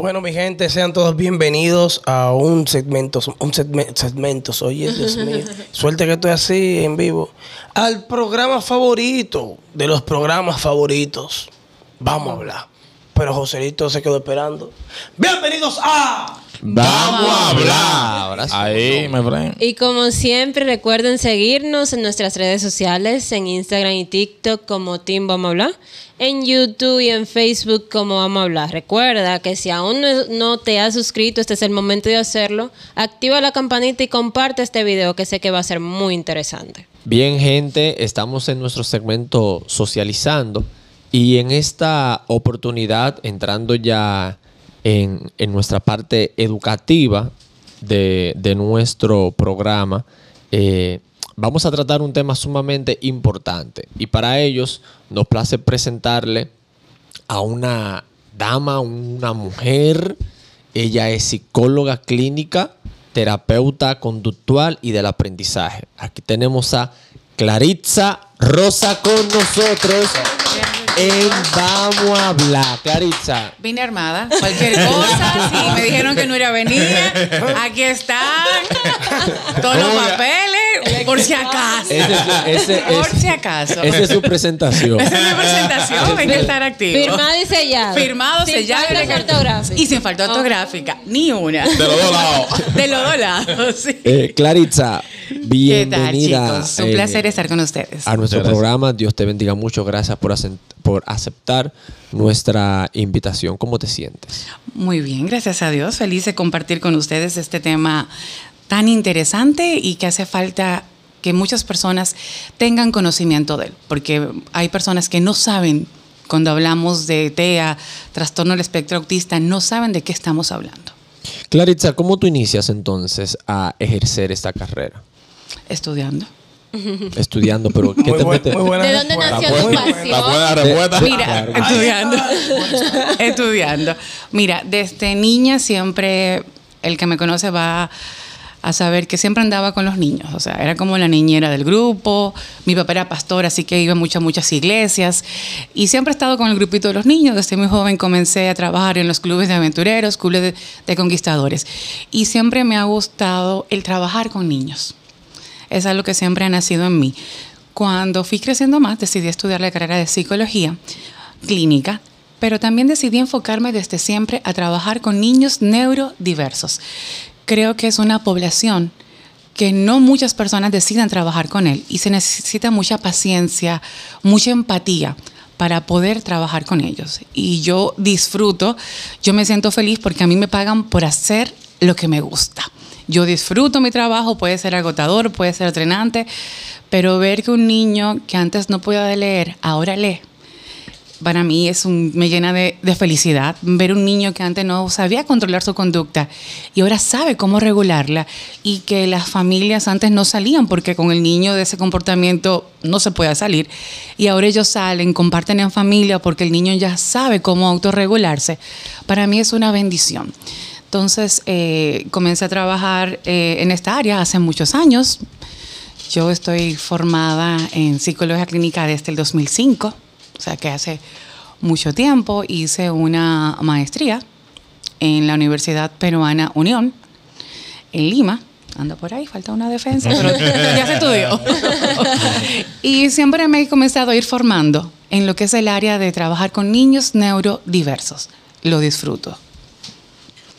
Bueno, mi gente, sean todos bienvenidos a un segmento, un segmento, segmentos, oye, Dios mío, suerte que estoy así en vivo, al programa favorito de los programas favoritos. Vamos a hablar. Pero Joselito se quedó esperando. Bienvenidos a... Vamos a hablar. Ahí, me friend. Y como siempre, recuerden seguirnos en nuestras redes sociales, en Instagram y TikTok como Team Vamos a hablar, en YouTube y en Facebook como Vamos a hablar. Recuerda que si aún no, no te has suscrito, este es el momento de hacerlo. Activa la campanita y comparte este video que sé que va a ser muy interesante. Bien, gente, estamos en nuestro segmento socializando y en esta oportunidad, entrando ya en, nuestra parte educativa de, nuestro programa, eh, vamos a tratar un tema sumamente importante. Y para ellos nos place presentarle a una dama, una mujer. Ella es psicóloga clínica, terapeuta conductual y del aprendizaje. Aquí tenemos a Claritza Rosa con nosotros en Vamos a hablar. Claritza, Vine armada, cualquier cosa. Sí, me dijeron que no iba a venir. Aquí están todos los papeles, por si acaso. ese es su- ese Por si acaso. esa es su presentación. Esa es mi presentación, venga a estar activo. Firmado y sellado. Firmado, Sin sellado. faltas y- ortográficas. Y sin falta ortográfica, ni una. De los dos lados. De los dos lados, sí. Eh, Claritza, ¿Qué tal, bienvenida. chicos? Un eh, placer estar con ustedes. a nuestro programa. Dios te bendiga mucho. Gracias por, por aceptar nuestra invitación. ¿Cómo te sientes? Muy bien, gracias a Dios. Feliz de compartir con ustedes este tema tan interesante y que hace falta que muchas personas tengan conocimiento de él, porque hay personas que no saben, cuando hablamos de TEA, trastorno del espectro autista, no saben de qué estamos hablando. Claritza, ¿cómo tú inicias entonces a ejercer esta carrera? Estudiando. Estudiando, pero ¿qué Muy, te buen- mete? muy buena ¿De dónde respuesta. nació tu pasión? La buena respuesta. Mira, claro. estudiando. estudiando. Mira, desde niña siempre, el que me conoce va a saber que siempre andaba con los niños. O sea, era como la niñera del grupo. Mi papá era pastor, así que iba a muchas, muchas iglesias. Y siempre he estado con el grupito de los niños. Desde muy joven comencé a trabajar en los clubes de aventureros, clubes de, de conquistadores. Y siempre me ha gustado el trabajar con niños. Es algo que siempre ha nacido en mí. Cuando fui creciendo más, decidí estudiar la carrera de psicología clínica, pero también decidí enfocarme desde siempre a trabajar con niños neurodiversos. Creo que es una población que no muchas personas deciden trabajar con él y se necesita mucha paciencia, mucha empatía para poder trabajar con ellos. Y yo disfruto, yo me siento feliz porque a mí me pagan por hacer lo que me gusta. Yo disfruto mi trabajo, puede ser agotador, puede ser entrenante, pero ver que un niño que antes no podía leer, ahora lee, para mí es un, me llena de, de felicidad ver un niño que antes no sabía controlar su conducta y ahora sabe cómo regularla y que las familias antes no salían porque con el niño de ese comportamiento no se puede salir y ahora ellos salen, comparten en familia porque el niño ya sabe cómo autorregularse. Para mí es una bendición. Entonces eh, comencé a trabajar eh, en esta área hace muchos años. Yo estoy formada en psicología clínica desde el 2005, o sea que hace mucho tiempo hice una maestría en la Universidad Peruana Unión, en Lima. Ando por ahí, falta una defensa, pero ya se estudió. y siempre me he comenzado a ir formando en lo que es el área de trabajar con niños neurodiversos. Lo disfruto.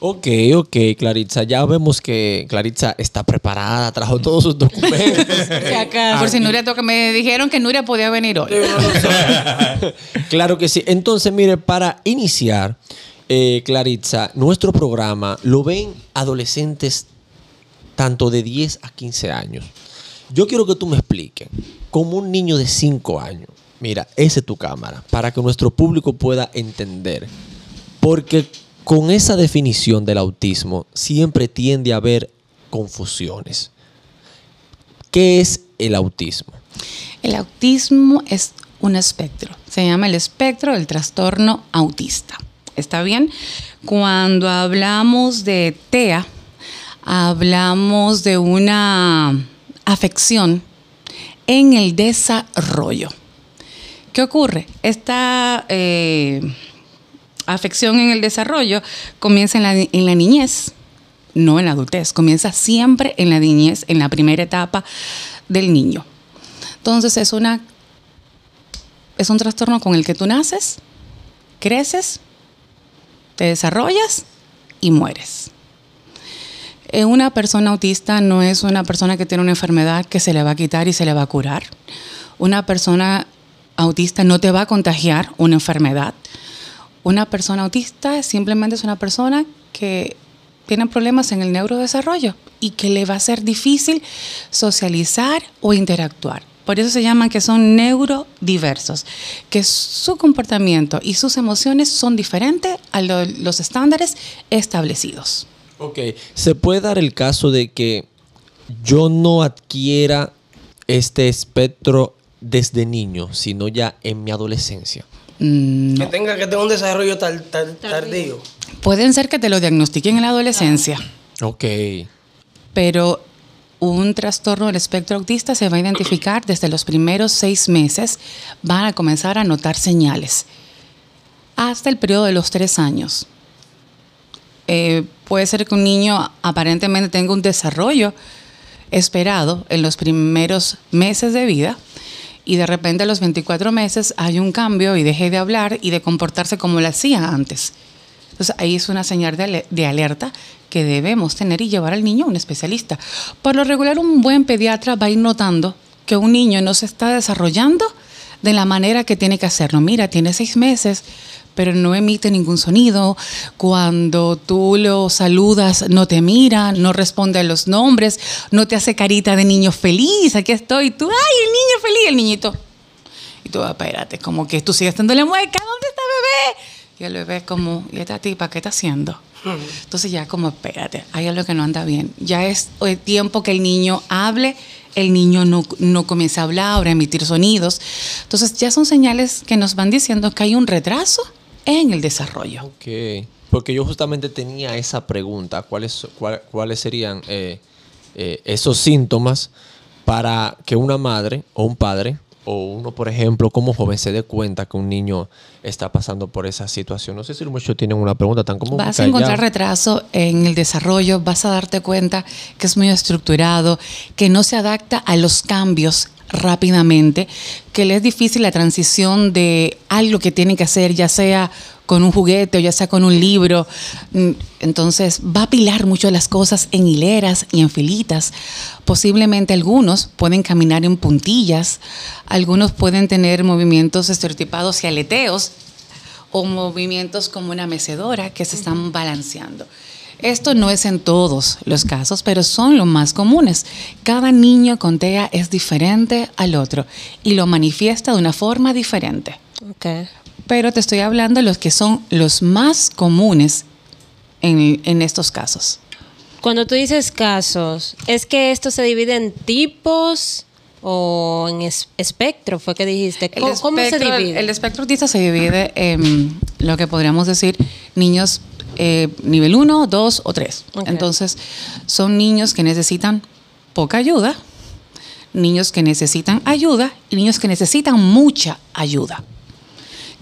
Ok, ok, Claritza. Ya vemos que Claritza está preparada, trajo todos sus documentos. Por si Nuria toca, me dijeron que Nuria podía venir hoy. claro que sí. Entonces, mire, para iniciar, eh, Claritza, nuestro programa lo ven adolescentes tanto de 10 a 15 años. Yo quiero que tú me expliques, como un niño de 5 años, mira, esa es tu cámara, para que nuestro público pueda entender. Porque con esa definición del autismo siempre tiende a haber confusiones. ¿Qué es el autismo? El autismo es un espectro. Se llama el espectro del trastorno autista. ¿Está bien? Cuando hablamos de TEA, hablamos de una afección en el desarrollo. ¿Qué ocurre? Esta eh, afección en el desarrollo comienza en la, en la niñez, no en la adultez, comienza siempre en la niñez, en la primera etapa del niño. Entonces es una es un trastorno con el que tú naces, creces, te desarrollas y mueres. Eh, Una persona autista no es una persona que tiene una enfermedad que se le va a quitar y se le va a curar. Una persona autista no te va a contagiar una enfermedad. Una persona autista simplemente es una persona que tiene problemas en el neurodesarrollo y que le va a ser difícil socializar o interactuar. Por eso se llaman que son neurodiversos, que su comportamiento y sus emociones son diferentes a lo- los estándares establecidos. Ok, ¿se puede dar el caso de que yo no adquiera este espectro desde niño, sino ya en mi adolescencia? Mm, Que tenga que tener un desarrollo tar- tar- tardío. Pueden ser que te lo diagnostiquen en la adolescencia, Ok. pero un trastorno del espectro autista se va a identificar desde los primeros seis meses, van a comenzar a notar señales, hasta el periodo de los tres años. Eh, puede ser que un niño aparentemente tenga un desarrollo esperado en los primeros meses de vida y de repente a los 24 meses hay un cambio y deje de hablar y de comportarse como lo hacía antes. Entonces ahí es una señal de, ale- de alerta que debemos tener y llevar al niño a un especialista. Por lo regular un buen pediatra va a ir notando que un niño no se está desarrollando de la manera que tiene que hacerlo. Mira, tiene seis meses, pero no emite ningún sonido. Cuando tú lo saludas, no te mira, no responde a los nombres, no te hace carita de niño feliz. Aquí estoy, tú, ay, el niño feliz, el niñito. Y tú, espérate, como que tú sigues dándole mueca, ¿dónde está bebé? Y el bebé como, ¿y esta tipa qué está haciendo? Entonces ya como, espérate, hay algo que no anda bien. Ya es el tiempo que el niño hable, el niño no, no comienza a hablar a emitir sonidos. Entonces ya son señales que nos van diciendo que hay un retraso en el desarrollo. Ok. Porque yo justamente tenía esa pregunta. ¿Cuáles, cuál- cuáles serían eh, eh, esos síntomas para que una madre o un padre o uno, por ejemplo, como joven se dé cuenta que un niño está pasando por esa situación? No sé si muchos tienen una pregunta tan común. Vas a encontrar retraso en el desarrollo, vas a darte cuenta que es muy estructurado, que no se adapta a los cambios rápidamente, que le es difícil la transición de algo que tiene que hacer, ya sea con un juguete o ya sea con un libro. Mm, Entonces va a pilar mucho las cosas en hileras y en filitas. Posiblemente algunos pueden caminar en puntillas, algunos pueden tener movimientos estereotipados y aleteos, o movimientos como una mecedora que se están balanceando. Esto no es en todos los casos, pero son los más comunes. Cada niño con TEA es diferente al otro y lo manifiesta de una forma diferente. Ok. Pero te estoy hablando de los que son los más comunes en, en estos casos. Cuando tú dices casos, ¿es que esto se divide en tipos o en es- espectro? Fue que dijiste. ¿Cómo, cómo se divide? El espectro autista se divide en lo que podríamos decir niños eh, nivel 1, 2 o 3. Ok. Entonces, son niños que necesitan poca ayuda, niños que necesitan ayuda y niños que necesitan mucha ayuda.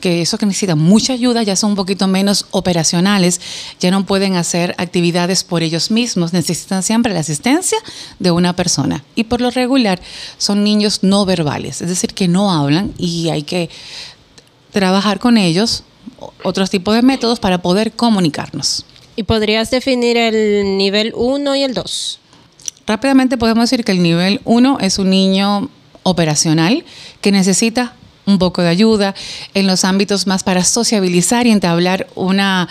Que esos que necesitan mucha ayuda ya son un poquito menos operacionales, ya no pueden hacer actividades por ellos mismos, necesitan siempre la asistencia de una persona. Y por lo regular son niños no verbales, es decir, que no hablan y hay que trabajar con ellos otros tipos de métodos para poder comunicarnos. ¿Y podrías definir el nivel 1 y el 2? Rápidamente podemos decir que el nivel 1 es un niño operacional que necesita un poco de ayuda en los ámbitos más para sociabilizar y entablar una,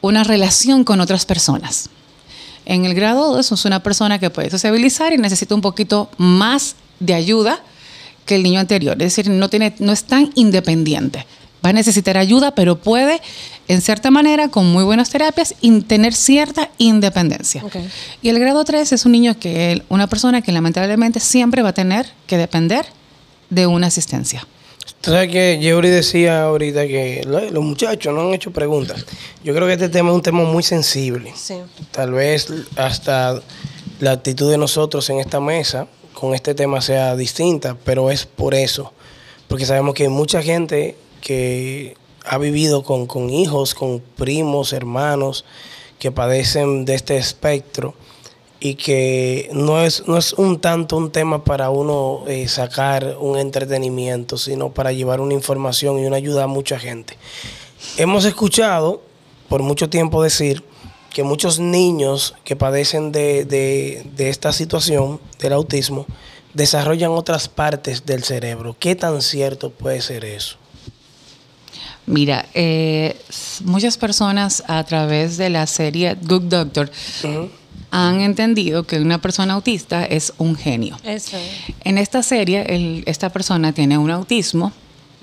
una relación con otras personas. En el grado 2 es una persona que puede sociabilizar y necesita un poquito más de ayuda que el niño anterior. Es decir, no, tiene, no es tan independiente. Va a necesitar ayuda, pero puede, en cierta manera, con muy buenas terapias, in- tener cierta independencia. Y el grado 3 es un niño que, una persona que lamentablemente siempre va a tener que depender de una asistencia. Tú sabes que Yeuri decía ahorita que lo- los muchachos no han hecho preguntas. Yo creo que este tema es un tema muy sensible. Sí. Tal vez hasta la actitud de nosotros en esta mesa con este tema sea distinta, pero es por eso. Porque sabemos que mucha gente que ha vivido con, con hijos, con primos, hermanos que padecen de este espectro y que no es, no es un tanto un tema para uno eh, sacar un entretenimiento, sino para llevar una información y una ayuda a mucha gente. Hemos escuchado por mucho tiempo decir que muchos niños que padecen de, de- de esta situación, del autismo, desarrollan otras partes del cerebro. ¿Qué tan cierto puede ser eso? Mira, eh, muchas personas a través de la serie Good Doctor han entendido que una persona autista es un genio. Eso. En esta serie, el- esta persona tiene un autismo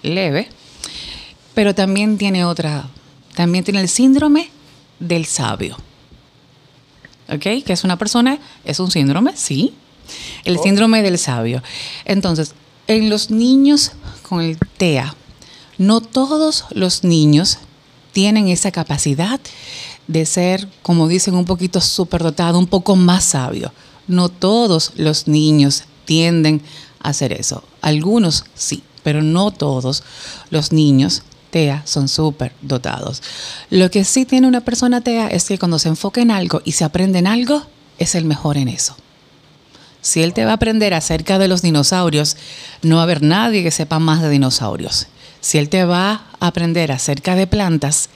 leve, pero también tiene otra, también tiene el síndrome del sabio. ¿Ok? Que es una persona, es un síndrome, sí. El síndrome del sabio. Entonces, en los niños con el TEA, no todos los niños tienen esa capacidad de ser, como dicen, un poquito superdotado, un poco más sabio. No todos los niños tienden a hacer eso. Algunos sí, pero no todos los niños TEA son súper dotados. Lo que sí tiene una persona TEA es que cuando se enfoca en algo y se aprende en algo, es el mejor en eso. Si él te va a aprender acerca de los dinosaurios, no va a haber nadie que sepa más de dinosaurios. Si él te va a aprender acerca de plantas,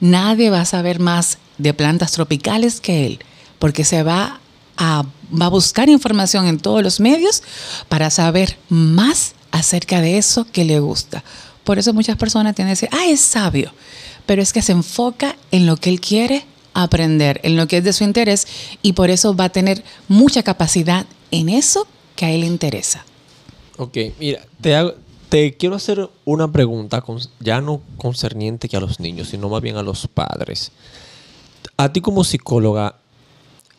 nadie va a saber más de plantas tropicales que él, porque se va a, va a buscar información en todos los medios para saber más acerca de eso que le gusta. Por eso muchas personas tienen que decir, ah, es sabio, pero es que se enfoca en lo que él quiere aprender, en lo que es de su interés, y por eso va a tener mucha capacidad en eso que a él le interesa. Ok, mira, te, hago- te quiero hacer una pregunta, ya no concerniente que a los niños, sino más bien a los padres. A ti como psicóloga,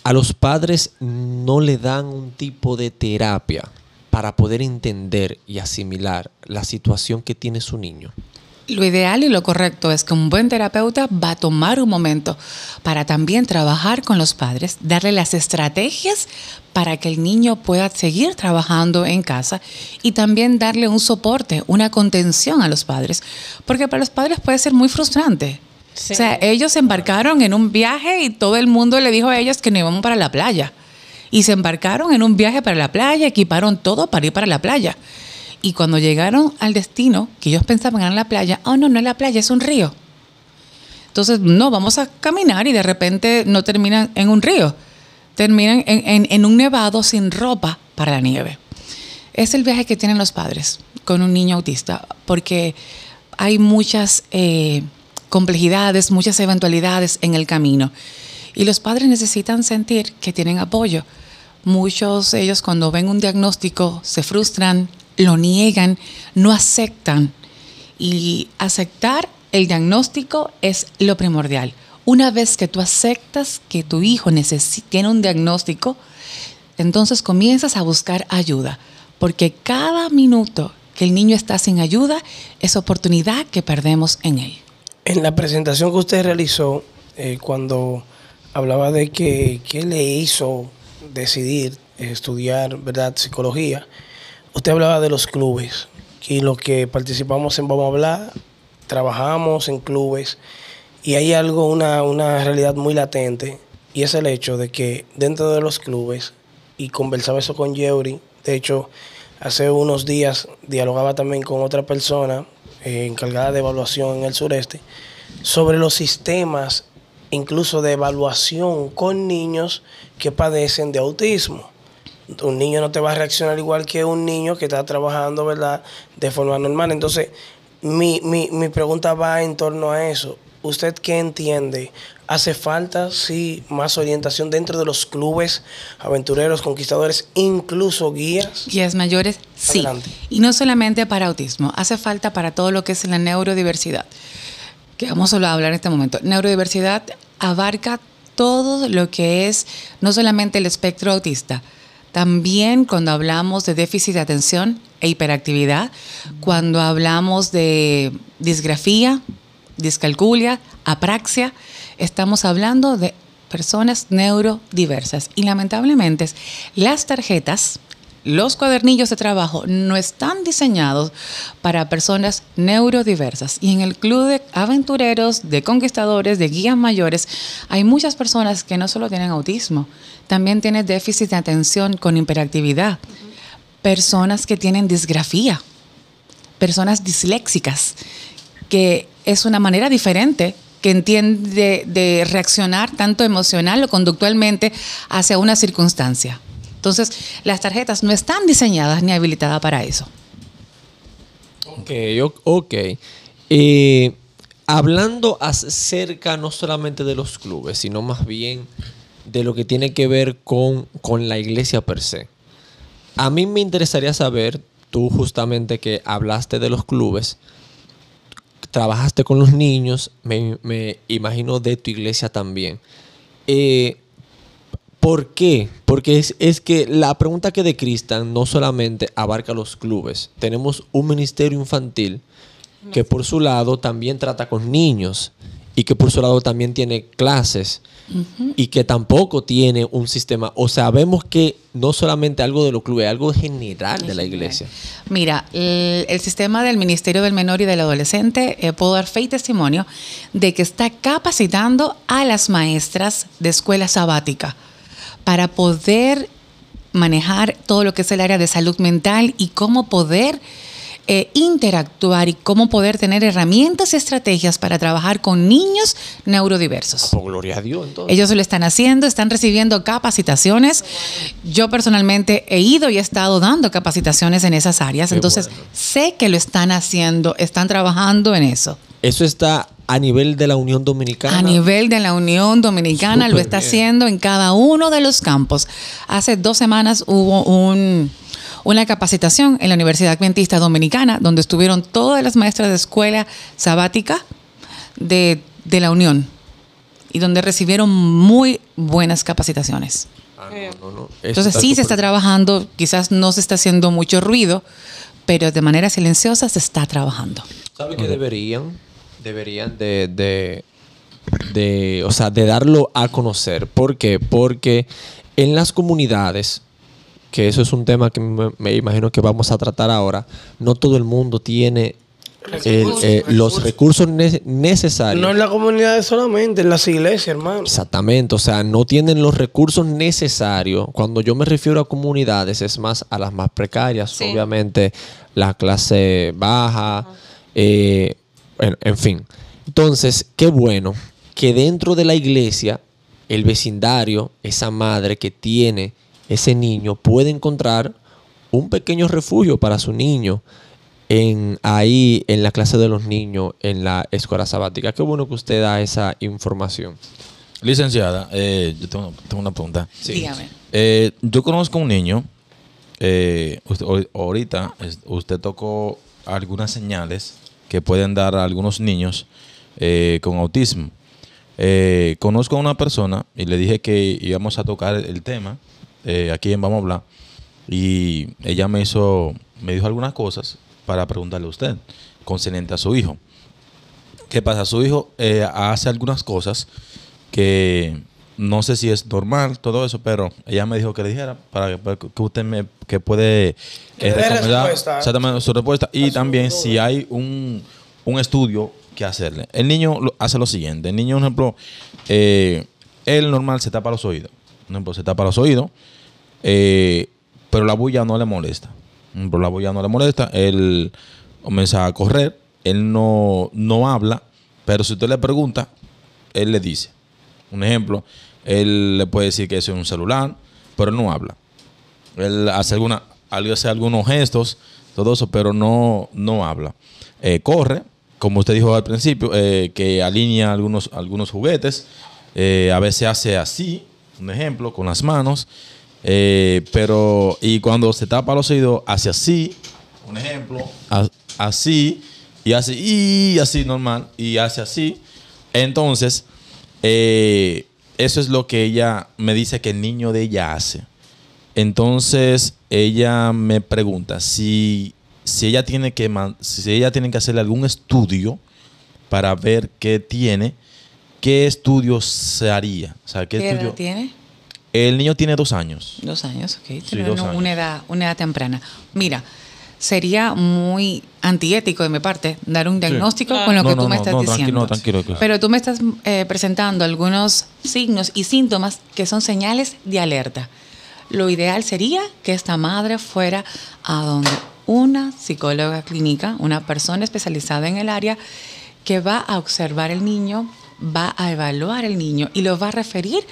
a los padres no le dan un tipo de terapia para poder entender y asimilar la situación que tiene su niño. Lo ideal y lo correcto es que un buen terapeuta va a tomar un momento para también trabajar con los padres, darle las estrategias para que el niño pueda seguir trabajando en casa y también darle un soporte, una contención a los padres, porque para los padres puede ser muy frustrante. Sí. O sea, ellos se embarcaron en un viaje y todo el mundo le dijo a ellos que no íbamos para la playa. Y se embarcaron en un viaje para la playa, equiparon todo para ir para la playa. Y cuando llegaron al destino, que ellos pensaban en la playa, oh no, no es la playa, es un río. Entonces, no, vamos a caminar y de repente no terminan en un río, terminan en, un nevado sin ropa para la nieve. Es el viaje que tienen los padres con un niño autista, porque hay muchas eh, complejidades, muchas eventualidades en el camino. Y los padres necesitan sentir que tienen apoyo. Muchos ellos cuando ven un diagnóstico se frustran, lo niegan, no aceptan. Y aceptar el diagnóstico es lo primordial. Una vez que tú aceptas que tu hijo tiene un diagnóstico, entonces comienzas a buscar ayuda, porque cada minuto que el niño está sin ayuda es oportunidad que perdemos en él. En la presentación que usted realizó, eh, cuando hablaba de que qué le hizo decidir estudiar verdad psicología, usted hablaba de los clubes y los que participamos en Vamos a hablar, trabajamos en clubes y hay algo, una, una realidad muy latente y es el hecho de que dentro de los clubes, y conversaba eso con Yeuri, de hecho, hace unos días dialogaba también con otra persona eh, encargada de evaluación en el sureste, sobre los sistemas incluso de evaluación con niños que padecen de autismo. Un niño no te va a reaccionar igual que un niño que está trabajando, ¿verdad?, de forma normal. Entonces, mi, mi, mi pregunta va en torno a eso. ¿Usted qué entiende? ¿Hace falta, sí, más orientación dentro de los clubes, aventureros, conquistadores, incluso guías? Guías mayores, sí. Adelante. Y no solamente para autismo, hace falta para todo lo que es la neurodiversidad, que vamos a hablar en este momento. Neurodiversidad abarca todo lo que es no solamente el espectro autista, también cuando hablamos de déficit de atención e hiperactividad, cuando hablamos de disgrafía, discalculia, apraxia, estamos hablando de personas neurodiversas. Y lamentablemente las tarjetas los cuadernillos de trabajo no están diseñados para personas neurodiversas. Y en el club de aventureros, de conquistadores, de guías mayores, hay muchas personas que no solo tienen autismo, también tienen déficit de atención con hiperactividad, personas que tienen disgrafía, personas disléxicas, que es una manera diferente que entiende de reaccionar tanto emocional o conductualmente hacia una circunstancia. Entonces, las tarjetas no están diseñadas ni habilitadas para eso. Ok, ok. Eh, hablando acerca no solamente de los clubes, sino más bien de lo que tiene que ver con, con la iglesia per se. A mí me interesaría saber, tú justamente que hablaste de los clubes, trabajaste con los niños, me, me imagino de tu iglesia también. Eh, ¿Por qué? Porque es, es que la pregunta que de Cristian no solamente abarca los clubes. Tenemos un ministerio infantil que por su lado también trata con niños y que por su lado también tiene clases y que tampoco tiene un sistema. O sea, vemos que no solamente algo de los clubes, algo general de la iglesia. Mira, el, el sistema del Ministerio del Menor y del Adolescente, eh, puedo dar fe y testimonio de que está capacitando a las maestras de escuela sabática para poder manejar todo lo que es el área de salud mental y cómo poder eh, interactuar y cómo poder tener herramientas y estrategias para trabajar con niños neurodiversos. Por gloria a Dios, entonces. Ellos lo están haciendo, están recibiendo capacitaciones. Yo personalmente he ido y he estado dando capacitaciones en esas áreas, Qué entonces bueno. sé que lo están haciendo, están trabajando en eso. Eso está a nivel de la Unión Dominicana. A nivel de la Unión Dominicana lo está bien. haciendo en cada uno de los campos. Hace dos semanas hubo un- una capacitación en la Universidad Adventista Dominicana donde estuvieron todas las maestras de escuela sabática de, de la Unión y donde recibieron muy buenas capacitaciones. Ah, no, no, no. Eso Entonces sí se está trabajando, quizás no se está haciendo mucho ruido, pero de manera silenciosa se está trabajando. ¿Sabe que deberían? Deberían de, de, de, o sea, de darlo a conocer. ¿Por qué? Porque en las comunidades, que eso es un tema que me, me imagino que vamos a tratar ahora, no todo el mundo tiene el, eh, los recursos ne- necesarios. No en la comunidad solamente, en las iglesias, hermano. Exactamente, o sea, no tienen los recursos necesarios. Cuando yo me refiero a comunidades, es más a las más precarias, Sí. obviamente la clase baja, eh, bueno, en fin. Entonces, qué bueno que dentro de la iglesia, el vecindario, esa madre que tiene ese niño, puede encontrar un pequeño refugio para su niño en ahí en la clase de los niños en la escuela sabática. Qué bueno que usted da esa información. Licenciada, eh, yo tengo, tengo una pregunta. Dígame. Eh, yo conozco un niño, eh, usted- ahorita usted tocó algunas señales que pueden dar a algunos niños eh, con autismo. Eh, conozco a una persona y le dije que íbamos a tocar el tema eh, aquí en Vamos a hablar y ella me hizo, me dijo algunas cosas para preguntarle a usted concerniente a su hijo. ¿Qué pasa? Su hijo hace algunas cosas que no sé si es normal todo eso, pero ella me dijo que le dijera para que, que usted me que puede Que eh, recomendar respuesta. exactamente su respuesta y también duda. si hay un, un estudio que hacerle. El niño lo- hace lo siguiente, el niño, por ejemplo, eh, él normal se tapa los oídos, por ejemplo, se tapa los oídos, eh, pero la bulla no le molesta. Por la bulla no le molesta, él comienza a correr, él no, no habla, pero si usted le pregunta, él le dice. Un ejemplo, él le puede decir que eso es un celular, pero no habla. Él hace, alguna, hace algunos gestos, todo eso, pero no, no habla. Eh, corre, como usted dijo al principio, eh, que alinea algunos, algunos juguetes. Eh, a veces hace así, un ejemplo, con las manos. Pero, y cuando se tapa los oídos, hace así, un ejemplo, así, y hace y así normal, y hace así. Entonces, eh, eso es lo que ella me dice que el niño de ella hace. Entonces, ella me pregunta si, si ella tiene que si ella tiene que hacerle algún estudio para ver qué tiene, qué estudio se haría. O sea, qué, ¿Qué edad estudio tiene? El niño tiene dos años. Dos años, ok. Sí, dos una, años. edad, una edad temprana. Mira, sería muy antiético de mi parte dar un diagnóstico Claro. con lo No, que no, tú me no, estás no, tranquilo, diciendo. no, tranquilo, que- Pero tú me estás eh, presentando algunos signos y síntomas que son señales de alerta. Lo ideal sería que esta madre fuera a donde una psicóloga clínica, una persona especializada en el área, que va a observar el niño, va a evaluar el niño y lo va a referir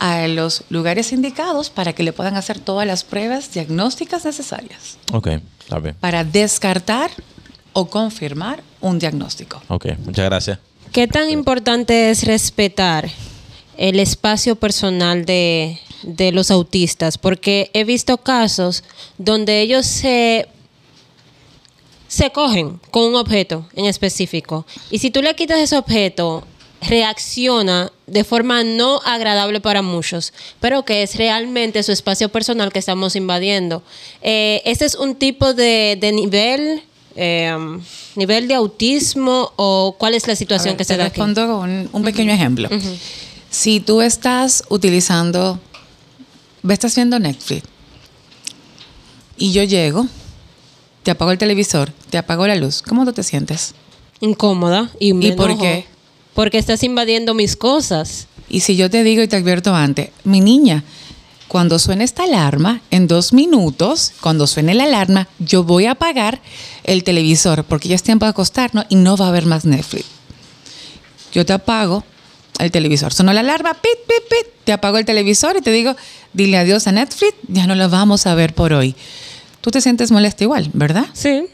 a los lugares indicados para que le puedan hacer todas las pruebas diagnósticas necesarias Ok, está bien. para descartar o confirmar un diagnóstico. Ok, muchas gracias. ¿Qué tan importante es respetar el espacio personal de, de los autistas? Porque he visto casos donde ellos se, se cogen con un objeto en específico. Y si tú le quitas ese objeto, reacciona de forma no agradable para muchos, pero que es realmente su espacio personal que estamos invadiendo. Eh, ¿Este es un tipo de, de nivel, eh, nivel de autismo o cuál es la situación ver, que se te da aquí? respondo con un, un pequeño ejemplo. Si tú estás utilizando, estás viendo Netflix y yo llego, te apago el televisor, te apago la luz, ¿cómo tú te sientes? Incómoda y me ¿Y por qué? Porque estás invadiendo mis cosas. Y si yo te digo y te advierto antes, mi niña, cuando suene esta alarma, en dos minutos, cuando suene la alarma, yo voy a apagar el televisor porque ya es tiempo de acostarnos y no va a haber más Netflix. Yo te apago el televisor. Sonó la alarma, pit, pit, pit. Te apago el televisor y te digo, dile adiós a Netflix, ya no lo vamos a ver por hoy. Tú te sientes molesta igual, ¿verdad? Sí.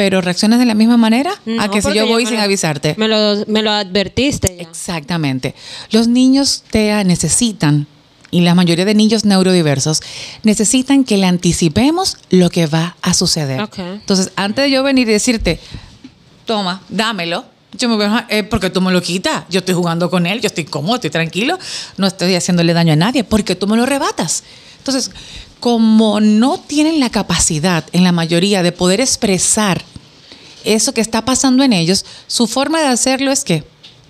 Pero reaccionas de la misma manera a que si yo voy sin lo- avisarte. Me lo, me lo advertiste ya. Exactamente. Los niños TEA necesitan, y la mayoría de niños neurodiversos, necesitan que le anticipemos lo que va a suceder. Entonces, antes de yo venir y decirte, toma, dámelo, yo me voy a eh, porque tú me lo quitas. Yo estoy jugando con él, yo estoy cómodo, estoy tranquilo, no estoy haciéndole daño a nadie, porque tú me lo rebatas. Entonces, como no tienen la capacidad en la mayoría de poder expresar eso que está pasando en ellos, su forma de hacerlo es que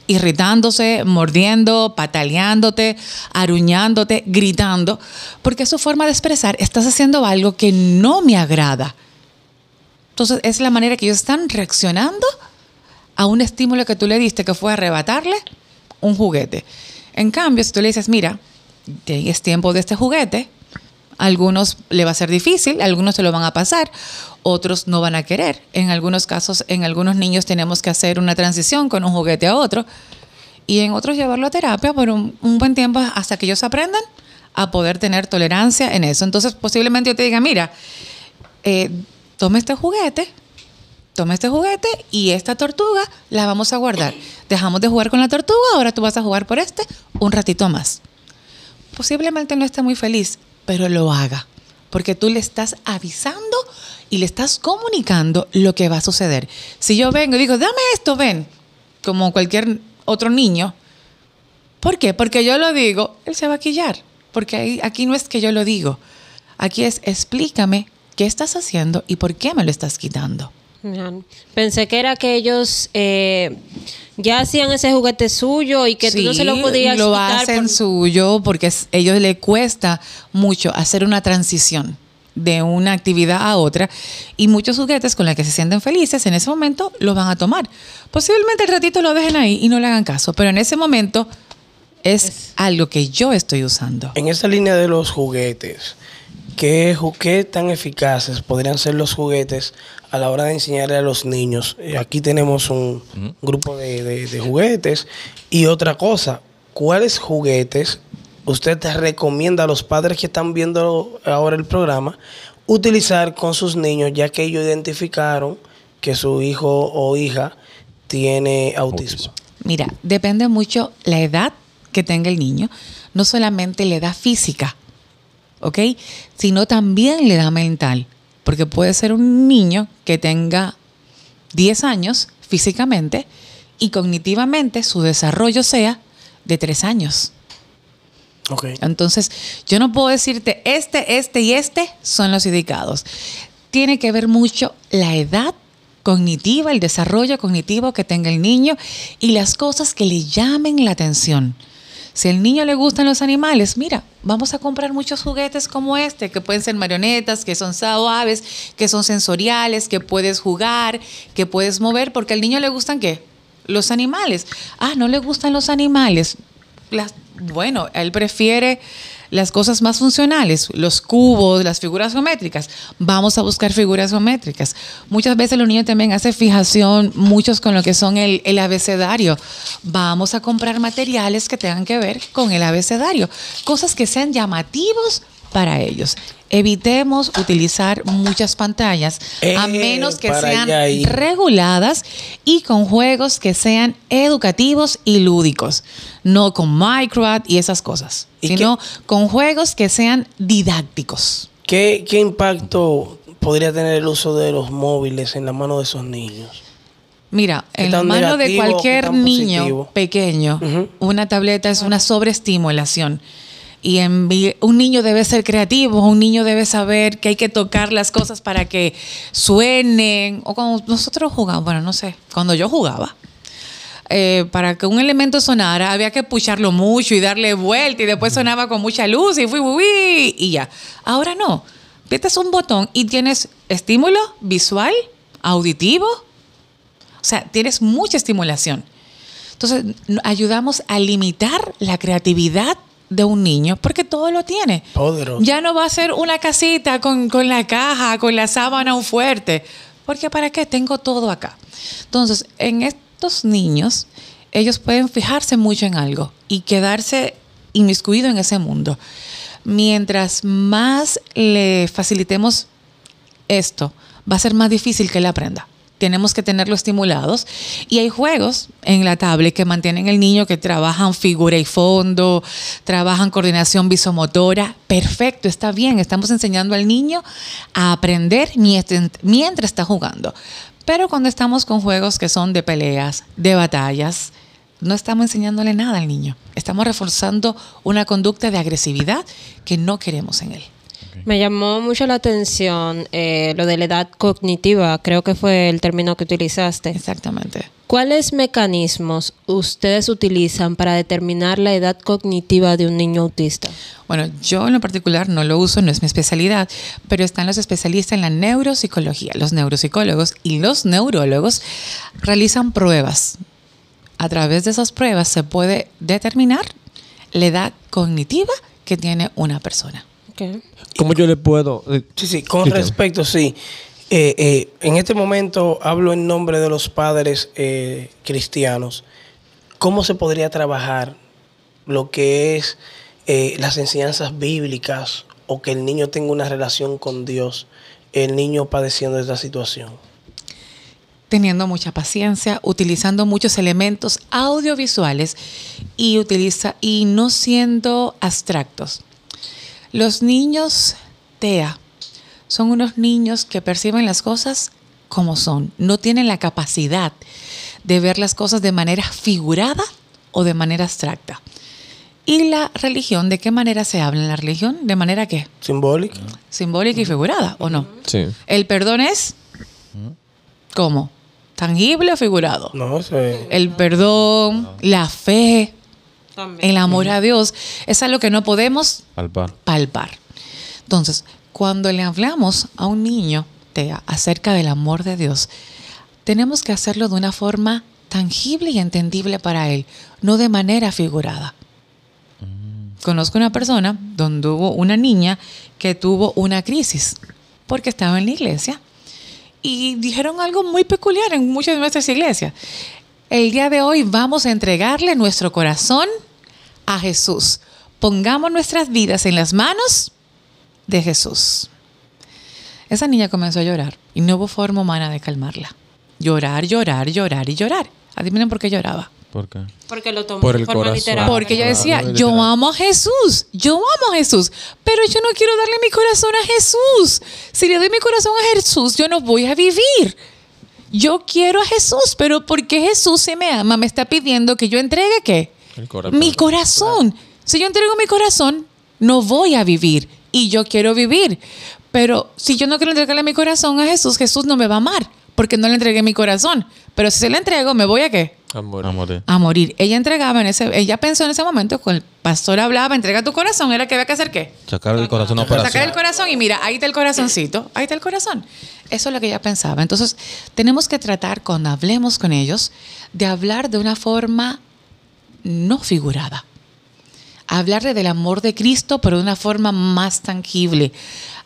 irritándose, mordiendo, pataleándote, aruñándote, gritando, porque es su forma de expresar, estás haciendo algo que no me agrada. Entonces, es la manera que ellos están reaccionando a un estímulo que tú le diste, que fue arrebatarle un juguete. En cambio, si tú le dices, mira, es tiempo de este juguete, algunos le va a ser difícil, algunos se lo van a pasar, otros no van a querer. En algunos casos, en algunos niños tenemos que hacer una transición con un juguete a otro y en otros llevarlo a terapia por un, un buen tiempo hasta que ellos aprendan a poder tener tolerancia en eso. Entonces, posiblemente yo te diga, mira, eh, toma este juguete, toma este juguete y esta tortuga la vamos a guardar. Dejamos de jugar con la tortuga, ahora tú vas a jugar por este un ratito más. Posiblemente no esté muy feliz, pero lo haga, porque tú le estás avisando y le estás comunicando lo que va a suceder. Si yo vengo y digo, dame esto, ven, como cualquier otro niño, ¿por qué? Porque yo lo digo, él se va a quillar, porque aquí no es que yo lo digo, aquí es explícame qué estás haciendo y por qué me lo estás quitando. Pensé que era que ellos eh, ya hacían ese juguete suyo y que tú no se lo podías lo quitar hacen por- suyo porque es- ellos le cuesta mucho hacer una transición de una actividad a otra y muchos juguetes con los que se sienten felices en ese momento los van a tomar. Posiblemente el ratito lo dejen ahí y no le hagan caso, pero en ese momento es, algo que yo estoy usando. En esa línea de los juguetes, ¿qué, qué tan eficaces podrían ser los juguetes a la hora de enseñarle a los niños? Eh, Aquí tenemos un grupo de, de- de juguetes. Y otra cosa, ¿cuáles juguetes usted te recomienda a los padres que están viendo ahora el programa utilizar con sus niños, ya que ellos identificaron que su hijo o hija tiene autismo? Mira, depende mucho la edad que tenga el niño, no solamente la edad física, ¿ok? Sino también la edad mental, porque puede ser un niño que tenga 10 años físicamente y cognitivamente su desarrollo sea de 3 años. Ok. Entonces, yo no puedo decirte este, este y este son los indicados. Tiene que ver mucho la edad cognitiva, el desarrollo cognitivo que tenga el niño y las cosas que le llamen la atención. Si al niño le gustan los animales, mira, vamos a comprar muchos juguetes como este, que pueden ser marionetas, que son suaves, que son sensoriales, que puedes jugar, que puedes mover, porque al niño le gustan qué? Los animales. Ah, no le gustan los animales. Las, bueno, él prefiere las cosas más funcionales, los cubos, las figuras geométricas. Vamos a buscar figuras geométricas. Muchas veces los niños también hacen fijación, muchos con lo que son el, el abecedario. Vamos a comprar materiales que tengan que ver con el abecedario, cosas que sean llamativos para ellos. Evitemos utilizar muchas pantallas a Eh, menos que sean reguladas y con juegos que sean educativos y lúdicos, no con Minecraft y esas cosas, ¿Y sino con juegos que sean didácticos. ¿Qué, ¿Qué impacto podría tener el uso de los móviles en la mano de esos niños? Mira, ¿Qué en la mano de negativo, cualquier niño positivo? pequeño, una tableta es una sobreestimulación. Y en un niño debe ser creativo, un niño debe saber que hay que tocar las cosas para que suenen. O cuando nosotros jugamos, bueno, no sé, cuando yo jugaba, eh, para que un elemento sonara había que pucharlo mucho y darle vuelta y después sonaba con mucha luz y fui, fui, y ya. Ahora no. Aprietas un botón y tienes estímulo visual, auditivo, o sea, tienes mucha estimulación. Entonces, ayudamos a limitar la creatividad de un niño porque todo lo tiene. Poderoso. Ya no va a ser una casita con, con la caja, con la sábana un fuerte. Porque ¿para qué? Tengo todo acá. Entonces, en estos niños, ellos pueden fijarse mucho en algo y quedarse inmiscuido en ese mundo. Mientras más le facilitemos esto, va a ser más difícil que él aprenda. Tenemos que tenerlo estimulados. Y hay juegos en la tablet que mantienen el niño que trabajan figura y fondo, trabajan coordinación visomotora. Perfecto, está bien. Estamos enseñando al niño a aprender mientras, mientras está jugando. Pero cuando estamos con juegos que son de peleas, de batallas, no estamos enseñándole nada al niño. Estamos reforzando una conducta de agresividad que no queremos en él. Me llamó mucho la atención eh, lo de la edad cognitiva, creo que fue el término que utilizaste. Exactamente. ¿Cuáles mecanismos ustedes utilizan para determinar la edad cognitiva de un niño autista? Bueno, yo en lo particular no lo uso, no es mi especialidad, pero están los especialistas en la neuropsicología. Los neuropsicólogos y los neurólogos realizan pruebas. A través de esas pruebas se puede determinar la edad cognitiva que tiene una persona. ¿Cómo yo le puedo...? eh, Sí, sí, con respecto, sí. Eh, eh, en este momento hablo en nombre de los padres eh, cristianos. ¿Cómo se podría trabajar lo que es eh, las enseñanzas bíblicas o que el niño tenga una relación con Dios, el niño padeciendo esta situación? teniendo mucha paciencia, utilizando muchos elementos audiovisuales y, utiliza, y no siendo abstractos. Los niños TEA son unos niños que perciben las cosas como son, no tienen la capacidad de ver las cosas de manera figurada o de manera abstracta. ¿Y la religión? ¿De qué manera se habla en la religión? ¿De manera qué? ¿Simbólica? ¿Simbólica y figurada o no? Sí. ¿El perdón es? ¿Cómo? ¿Tangible o figurado? No, es- El perdón, la fe, el amor a Dios, es algo que no podemos Palpar. palpar. Entonces, cuando le hablamos a un niño Tea, acerca del amor de Dios, tenemos que hacerlo de una forma tangible y entendible para él, no de manera figurada. Conozco una persona donde hubo una niña que tuvo una crisis porque estaba en la iglesia y dijeron algo muy peculiar en muchas de nuestras iglesias. El día de hoy vamos a entregarle nuestro corazón a Jesús. Pongamos nuestras vidas en las manos de Jesús. Esa niña comenzó a llorar y no hubo forma humana de calmarla. Llorar, llorar, llorar y llorar. Adivinen por qué lloraba. ¿Por qué? Porque lo tomó Por de el forma corazón. literal. Porque ella decía, yo amo a Jesús, yo amo a Jesús, pero yo no quiero darle mi corazón a Jesús. Si le doy mi corazón a Jesús, yo no voy a vivir. Yo quiero a Jesús, pero porque Jesús se me ama, me está pidiendo que yo entregue qué? El corazón. Mi corazón. Si yo entrego mi corazón, no voy a vivir y yo quiero vivir. Pero si yo no quiero entregarle mi corazón a Jesús, Jesús no me va a amar porque no le entregué mi corazón. Pero si se le entrego, ¿me voy a qué? Amor. Amor. A morir. Ella entregaba en ese, ella pensó en ese momento, con el pastor hablaba, entrega tu corazón, era que había que hacer qué? Sacar el corazón a Sacar el operación. corazón y mira, ahí está el corazoncito, ahí está el corazón. Eso es lo que ella pensaba. Entonces, tenemos que tratar cuando hablemos con ellos de hablar de una forma no figurada. Hablarle del amor de Cristo, pero de una forma más tangible.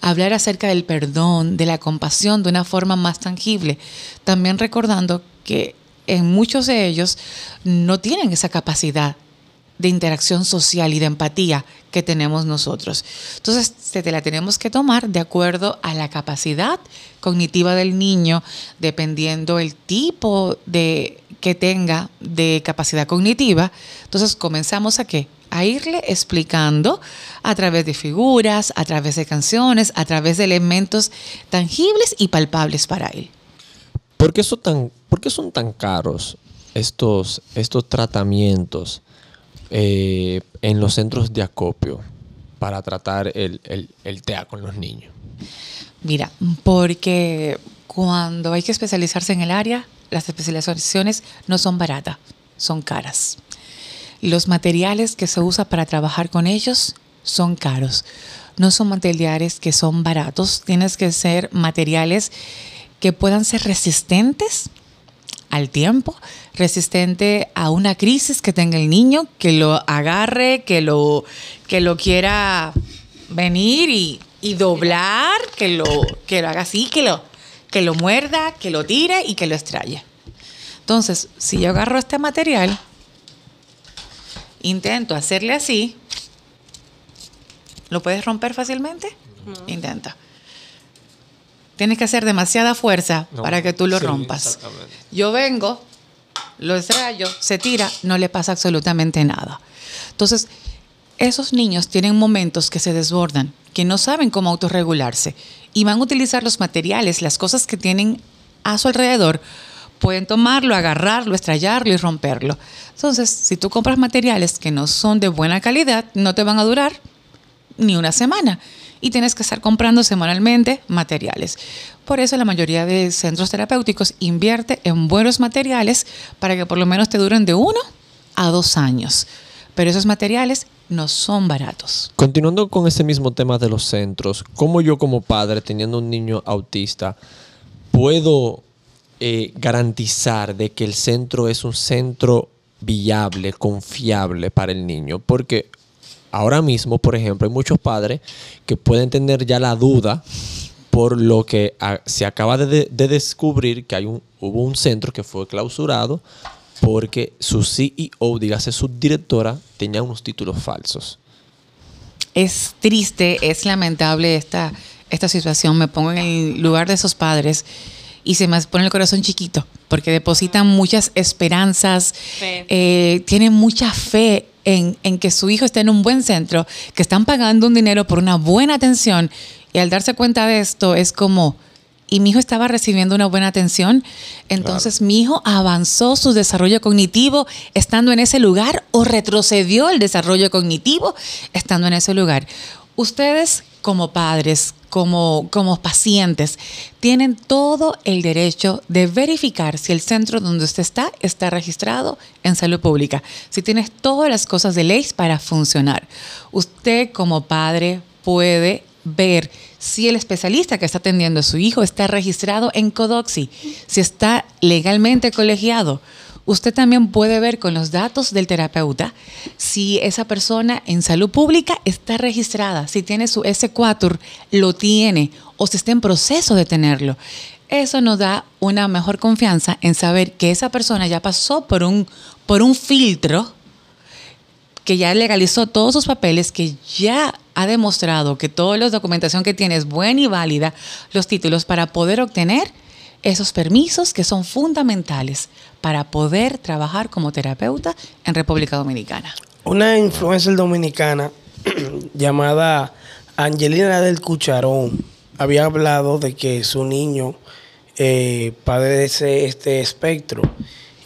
Hablar acerca del perdón, de la compasión, de una forma más tangible. También recordando que en muchos de ellos no tienen esa capacidad de interacción social y de empatía que tenemos nosotros. Entonces, te la tenemos que tomar de acuerdo a la capacidad cognitiva del niño, dependiendo el tipo de que tenga de capacidad cognitiva. Entonces, comenzamos a qué? A irle explicando a través de figuras, a través de canciones, a través de elementos tangibles y palpables para él. ¿Por qué son tan, por qué son tan caros estos, estos tratamientos eh, en los centros de acopio para tratar el, el, el TEA con los niños? Mira, porque cuando hay que especializarse en el área, las especializaciones no son baratas, son caras. Los materiales que se usan para trabajar con ellos son caros. No son materiales que son baratos, tienes que ser materiales que puedan ser resistentes al tiempo, resistente a una crisis que tenga el niño, que lo agarre, que lo, que lo quiera venir y, y doblar, que lo, que lo haga así, que lo, que lo muerda, que lo tire y que lo extraye. Entonces, si yo agarro este material, intento hacerle así, ¿lo puedes romper fácilmente? Intenta. Tienes que hacer demasiada fuerza No, para que tú lo sí, rompas. Yo vengo, lo extrayo, se tira, no le pasa absolutamente nada. Entonces, esos niños tienen momentos que se desbordan, que no saben cómo autorregularse y van a utilizar los materiales, las cosas que tienen a su alrededor, pueden tomarlo, agarrarlo, estrellarlo y romperlo. Entonces, si tú compras materiales que no son de buena calidad, no te van a durar ni una semana. Y tienes que estar comprando semanalmente materiales. Por eso la mayoría de centros terapéuticos invierte en buenos materiales para que por lo menos te duren de uno a dos años. Pero esos materiales no son baratos. Continuando con ese mismo tema de los centros, ¿cómo yo como padre, teniendo un niño autista, puedo eh, garantizar de que el centro es un centro viable, confiable para el niño? Porque ahora mismo, por ejemplo, hay muchos padres que pueden tener ya la duda por lo que se acaba de- de descubrir que hay un, hubo un centro que fue clausurado porque su CEO, dígase su directora, tenía unos títulos falsos. Es triste, es lamentable esta, esta situación. Me pongo en el lugar de esos padres y se me pone el corazón chiquito porque depositan muchas esperanzas, eh, tienen mucha fe en, en que su hijo esté en un buen centro, que están pagando un dinero por una buena atención y al darse cuenta de esto es como, y mi hijo estaba recibiendo una buena atención, entonces mi hijo avanzó su desarrollo cognitivo estando en ese lugar o retrocedió el desarrollo cognitivo estando en ese lugar. Ustedes como padres, como, como pacientes, tienen todo el derecho de verificar si el centro donde usted está está registrado en salud pública, si tienes todas las cosas de ley para funcionar. Usted como padre puede ver si el especialista que está atendiendo a su hijo está registrado en Codoxi, si está legalmente colegiado. Usted también puede ver con los datos del terapeuta si esa persona en salud pública está registrada, si tiene su S4, lo tiene o si está en proceso de tenerlo. Eso nos da una mejor confianza en saber que esa persona ya pasó por un, por un filtro que ya legalizó todos sus papeles, que ya ha demostrado que toda la documentación que tiene es buena y válida, los títulos para poder obtener esos permisos que son fundamentales para poder trabajar como terapeuta en República Dominicana. Una influencer dominicana llamada Angelina del Cucharón había hablado de que su niño eh, padece este espectro.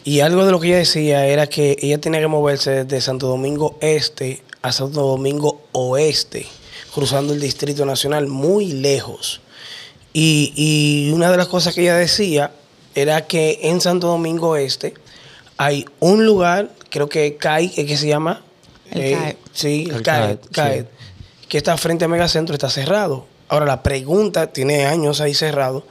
Y algo de lo que ella decía era que ella tenía que moverse desde Santo Domingo Este a Santo Domingo Oeste, cruzando el Distrito Nacional muy lejos. Y, y una de las cosas que ella decía era que en Santo Domingo Este hay un lugar, creo que CAI, que se llama... El CAET. Sí, el, El CAET, CAET, CAET, que está frente a Megacentro, está cerrado. Ahora la pregunta, tiene años ahí cerrado,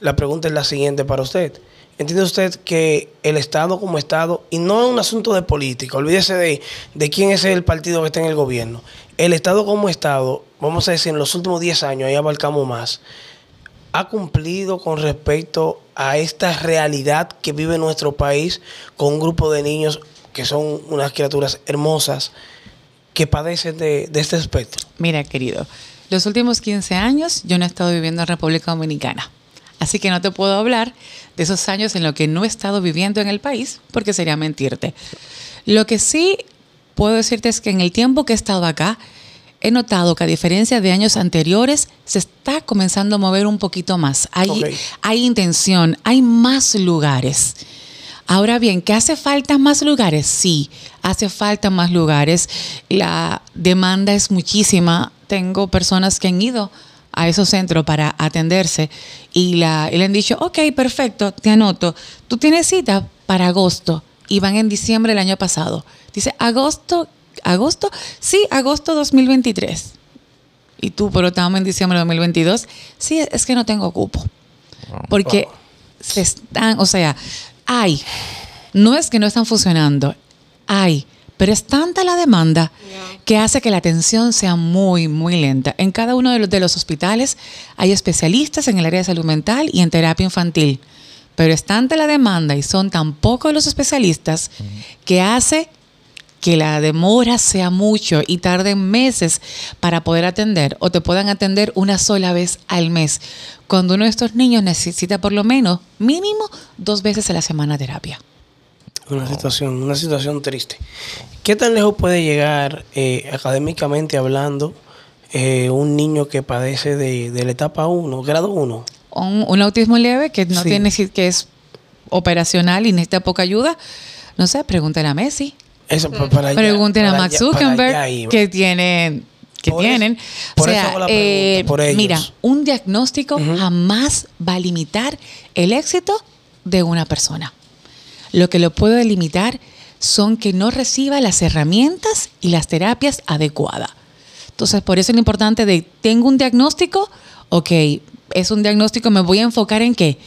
la pregunta es la siguiente para usted. ¿Entiende usted que el Estado como Estado, y no es un asunto de política, olvídese de, de quién es el partido que está en el gobierno, el Estado como Estado, vamos a decir, en los últimos 10 años, ahí abarcamos más, ha cumplido con respecto a esta realidad que vive nuestro país con un grupo de niños que son unas criaturas hermosas que padecen de, de este espectro? Mira, querido, los últimos 15 años yo no he estado viviendo en República Dominicana. Así que no te puedo hablar de esos años en los que no he estado viviendo en el país, porque sería mentirte. Lo que sí puedo decirte es que en el tiempo que he estado acá, he notado que a diferencia de años anteriores, se está comenzando a mover un poquito más. Hay, hay intención, hay más lugares. Ahora bien, ¿que hace falta más lugares? Sí, hace falta más lugares. La demanda es muchísima. Tengo personas que han ido a esos centros para atenderse y, la, y le han dicho, ok, perfecto, te anoto. Tú tienes cita para agosto y van en diciembre del año pasado. Dice, agosto, agosto, sí, agosto 2023. Y tú, pero estamos en diciembre de 2022. Sí, es que no tengo cupo. Porque se están, o sea, hay, no es que no están funcionando, hay, pero es tanta la demanda que hace que la atención sea muy, muy lenta. En cada uno de los, hospitales hay especialistas en el área de salud mental y en terapia infantil, pero es tanta la demanda y son tan pocos los especialistas que hace que la demora sea mucho y tarden meses para poder atender o te puedan atender una sola vez al mes, cuando uno de estos niños necesita por lo menos mínimo dos veces a la semana terapia. Una situación, una situación triste. ¿Qué tan lejos puede llegar eh, académicamente hablando eh, un niño que padece de, de la etapa 1, grado 1? Un, un autismo leve que no Sí. tiene que es operacional y necesita poca ayuda, no sé, pregúntenle a Messi, Eso, pa- para allá- pregúntenle a Max Zuckerberg que tienen que Por eso- tienen. por o eso sea, la eh, pregunta, por ellos. mira, un diagnóstico jamás va a limitar el éxito de una persona. Lo que lo puede limitar son que no reciba las herramientas y las terapias adecuadas. Entonces, por eso es lo importante de, tengo un diagnóstico, ok, es un diagnóstico, me voy a enfocar en qué?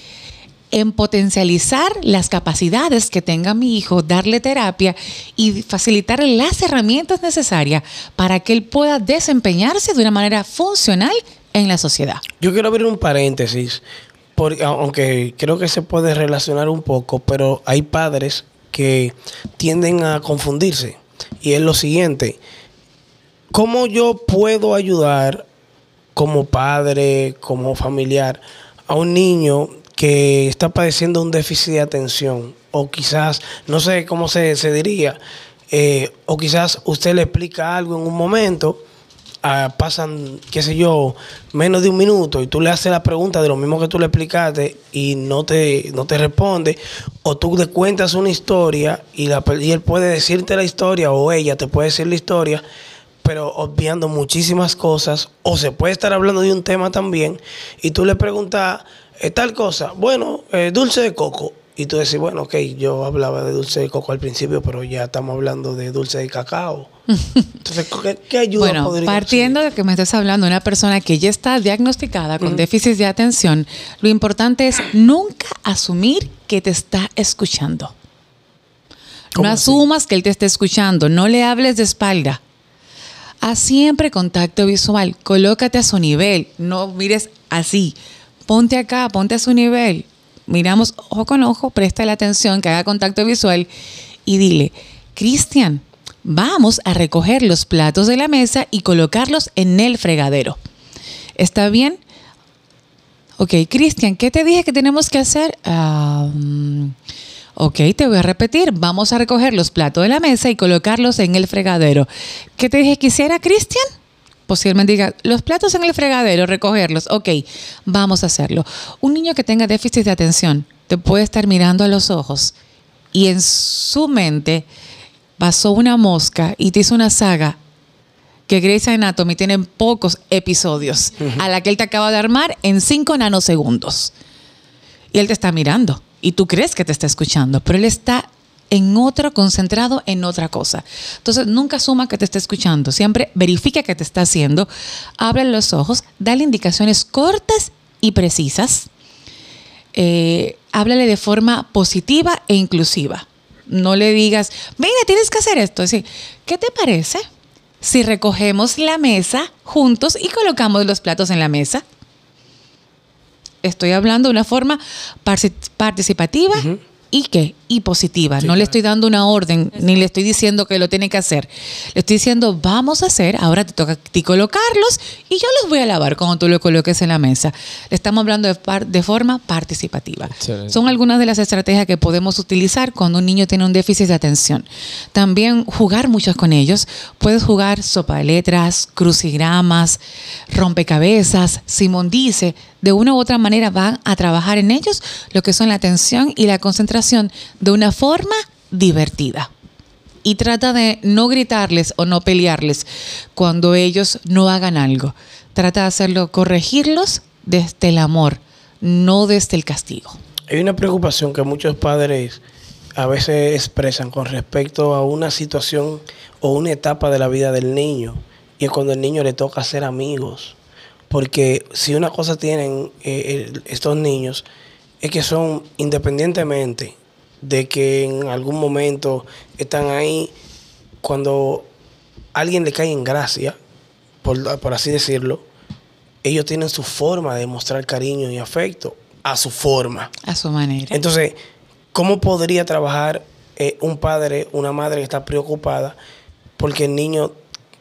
En potencializar las capacidades que tenga mi hijo, darle terapia y facilitarle las herramientas necesarias para que él pueda desempeñarse de una manera funcional en la sociedad. Yo quiero abrir un paréntesis, porque, aunque creo que se puede relacionar un poco, pero hay padres que tienden a confundirse. Y es lo siguiente, ¿cómo yo puedo ayudar como padre, como familiar, a un niño que está padeciendo un déficit de atención? O quizás, no sé cómo se, se diría, eh, o quizás usted le explica algo en un momento ah, pasan, qué sé yo, menos de un minuto y tú le haces la pregunta de lo mismo que tú le explicaste y no te, no te responde, o tú le cuentas una historia y, la, él puede decirte la historia o ella te puede decir la historia, pero obviando muchísimas cosas, o se puede estar hablando de un tema también y tú le preguntas eh, tal cosa, bueno, eh, dulce de coco. Y tú decís, bueno, ok, yo hablaba de dulce de coco al principio, pero ya estamos hablando de dulce de cacao. Entonces, ¿qué, qué ayuda Bueno, podría partiendo de que me estás hablando de una persona que ya está diagnosticada con déficit de atención, lo importante es nunca asumir que te está escuchando. No asumas que él te está escuchando, no le hables de espalda. Haz siempre contacto visual, colócate a su nivel, no mires así. Ponte acá, ponte a su nivel. Miramos ojo con ojo, presta la atención, que haga contacto visual y dile, Cristian, vamos a recoger los platos de la mesa y colocarlos en el fregadero. ¿Está bien? Ok, Cristian, ¿qué te dije que tenemos que hacer? Ah, mm, ok, te voy a repetir. Vamos a recoger los platos de la mesa y colocarlos en el fregadero. ¿Qué te dije que hiciera, Cristian? Posiblemente diga, los platos en el fregadero, recogerlos. Ok, vamos a hacerlo. Un niño que tenga déficit de atención te puede estar mirando a los ojos y en su mente pasó una mosca y te hizo una saga que Grey's Anatomy tiene pocos episodios, a la que él te acaba de armar en cinco nanosegundos. Y él te está mirando. y tú crees que te está escuchando, pero él está en otro, concentrado en otra cosa. Entonces, nunca asuma que te está escuchando, siempre verifica que te está haciendo, abre los ojos, dale indicaciones cortas y precisas, eh, háblale de forma positiva e inclusiva. No le digas, mira, tienes que hacer esto. Es decir, ¿qué te parece si recogemos la mesa juntos y colocamos los platos en la mesa? Estoy hablando de una forma participativa y qué? Y positiva. no le estoy dando una orden, ni le estoy diciendo que lo tiene que hacer. Le estoy diciendo, vamos a hacer, ahora te toca a ti colocarlos y yo los voy a lavar cuando tú lo coloques en la mesa. Le estamos hablando de, par- de forma participativa. Excelente. Son algunas de las estrategias que podemos utilizar cuando un niño tiene un déficit de atención. También jugar muchos con ellos. Puedes jugar sopa de letras, crucigramas, rompecabezas. Simón dice, de una u otra manera van a trabajar en ellos lo que son la atención y la concentración de una forma divertida. Y trata de no gritarles o no pelearles cuando ellos no hagan algo. Trata de hacerlo, corregirlos desde el amor, no desde el castigo. Hay una preocupación que muchos padres a veces expresan con respecto a una situación o una etapa de la vida del niño. Y es cuando el niño le toca ser amigos. Porque si una cosa tienen eh, estos niños es que son independientemente de que en algún momento están ahí, cuando alguien le cae en gracia, por, por así decirlo, ellos tienen su forma de mostrar cariño y afecto a su forma. A su manera. Entonces, ¿cómo podría trabajar eh, un padre, una madre que está preocupada porque el niño,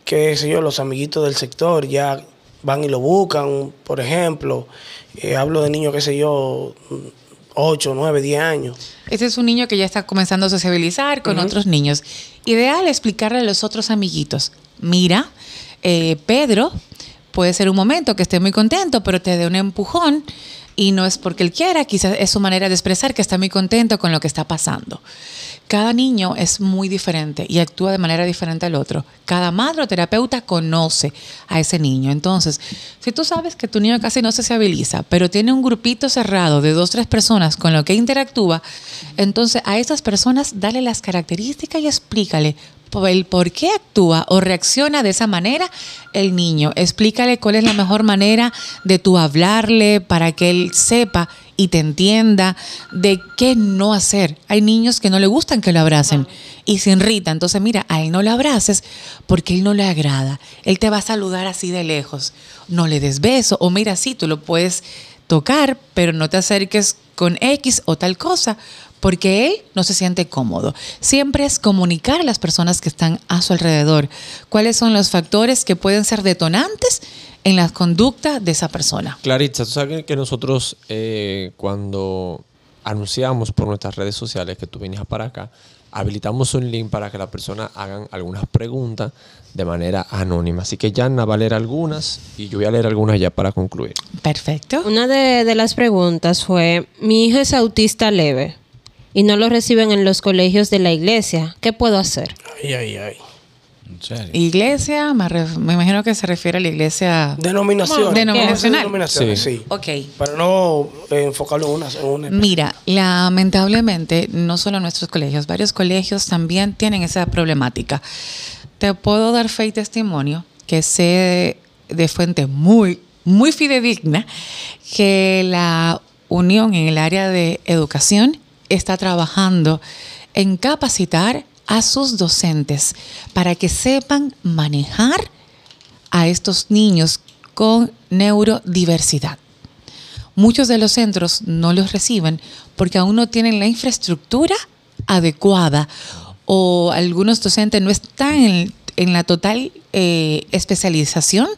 qué sé yo, los amiguitos del sector ya van y lo buscan, por ejemplo? eh, hablo de niños, qué sé yo, 8, 9, 10 años. Este es un niño que ya está comenzando a sociabilizar con otros niños. Ideal explicarle a los otros amiguitos, mira, eh, Pedro puede ser un momento que esté muy contento, pero te dé un empujón y no es porque él quiera, quizás es su manera de expresar que está muy contento con lo que está pasando. Cada niño es muy diferente y actúa de manera diferente al otro. Cada madre terapeuta conoce a ese niño. Entonces, si tú sabes que tu niño casi no se sociabiliza, pero tiene un grupito cerrado de dos, tres personas con lo que interactúa, entonces a esas personas dale las características y explícale el por qué actúa o reacciona de esa manera el niño. Explícale cuál es la mejor manera de tú hablarle para que él sepa y te entienda de qué no hacer. Hay niños que no le gustan que lo abracen y se irrita. Entonces, mira, a él no lo abraces porque él no le agrada. Él te va a saludar así de lejos. No le des beso o mira, sí, tú lo puedes tocar, pero no te acerques con X o tal cosa porque él no se siente cómodo. Siempre es comunicar a las personas que están a su alrededor cuáles son los factores que pueden ser detonantes en la conducta de esa persona. Claritza, tú sabes que nosotros eh, cuando anunciamos por nuestras redes sociales que tú venías para acá, habilitamos un link para que las personas hagan algunas preguntas de manera anónima. Así que Yanna va a leer algunas y yo voy a leer algunas ya para concluir. Perfecto. Una de, de las preguntas fue, mi hijo es autista leve y no lo reciben en los colegios de la iglesia. ¿Qué puedo hacer? Ay, ay, ay. En serio. Iglesia, me, imagino que se refiere a la iglesia. Denominación. Denominacional. Denominaciones, Sí. sí. Ok. Para no eh, enfocarlo en una. En una Mira, lamentablemente, no solo nuestros colegios, varios colegios también tienen esa problemática. Te puedo dar fe y testimonio que sé de fuente muy, muy fidedigna que la Unión en el área de educación está trabajando en capacitar a sus docentes para que sepan manejar a estos niños con neurodiversidad. Muchos de los centros no los reciben porque aún no tienen la infraestructura adecuada o algunos docentes no están en, la total eh, especialización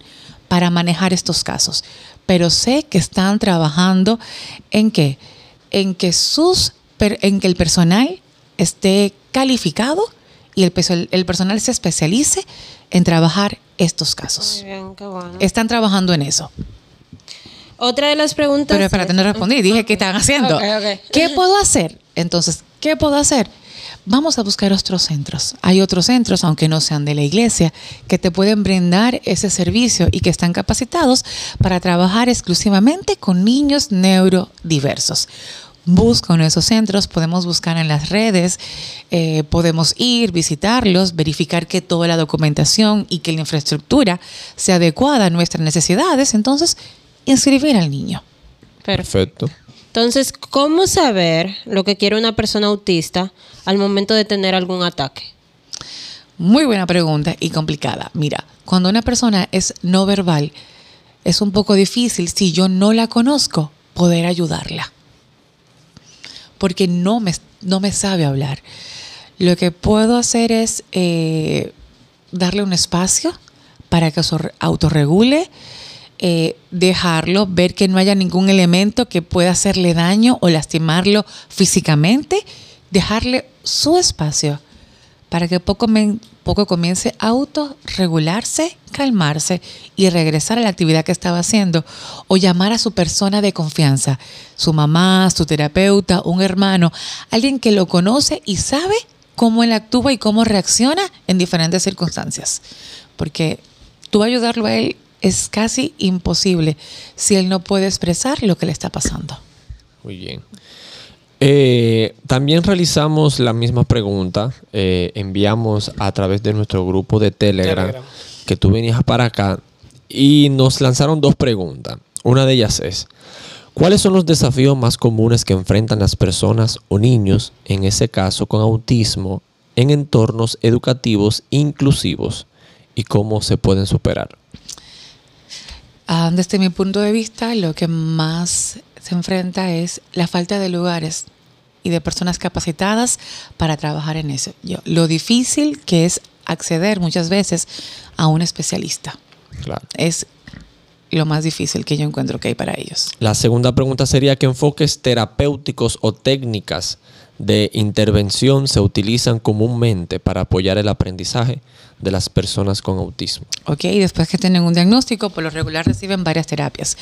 para manejar estos casos. Pero sé que están trabajando en que, en que, sus, en que el personal esté calificado y el, perso- el personal se especialice en trabajar estos casos. bien, qué bueno. Están trabajando en eso. Otra de las preguntas... Pero espérate, no respondí. Dije, ¿qué están haciendo? ¿Qué puedo hacer? Entonces, ¿qué puedo hacer? Vamos a buscar otros centros. Hay otros centros, aunque no sean de la iglesia, que te pueden brindar ese servicio y que están capacitados para trabajar exclusivamente con niños neurodiversos. Busca uno de esos centros, podemos buscar en las redes, eh, podemos ir, visitarlos, verificar que toda la documentación y que la infraestructura sea adecuada a nuestras necesidades, entonces inscribir al niño. Perfecto. Entonces, ¿cómo saber lo que quiere una persona autista al momento de tener algún ataque? Muy buena pregunta y complicada. Mira, cuando una persona es no verbal, es un poco difícil, si yo no la conozco, poder ayudarla. Porque no me, no me sabe hablar. Lo que puedo hacer es eh, darle un espacio para que se autorregule, eh, dejarlo, ver que no haya ningún elemento que pueda hacerle daño o lastimarlo físicamente, dejarle su espacio para que poco, men- poco comience a autorregularse, calmarse y regresar a la actividad que estaba haciendo o llamar a su persona de confianza, su mamá, su terapeuta, un hermano, alguien que lo conoce y sabe cómo él actúa y cómo reacciona en diferentes circunstancias. Porque tú ayudarlo a él es casi imposible si él no puede expresar lo que le está pasando. Muy bien. Eh, también realizamos la misma pregunta. eh, enviamos a través de nuestro grupo de Telegram, Telegram. que tú venías para acá y nos lanzaron dos preguntas. Una de ellas es, ¿cuáles son los desafíos más comunes que enfrentan las personas o niños, en ese caso con autismo, en entornos educativos inclusivos y cómo se pueden superar? Ah, desde mi punto de vista, lo que más se enfrenta es la falta de lugares y de personas capacitadas para trabajar en eso. Yo- lo difícil que es acceder muchas veces a un especialista. Claro. Es lo más difícil que yo encuentro que hay para ellos. La segunda pregunta sería qué enfoques terapéuticos o técnicas de intervención se utilizan comúnmente para apoyar el aprendizaje de las personas con autismo. ¿ok? Y después que tienen un diagnóstico, por lo regular reciben varias terapias.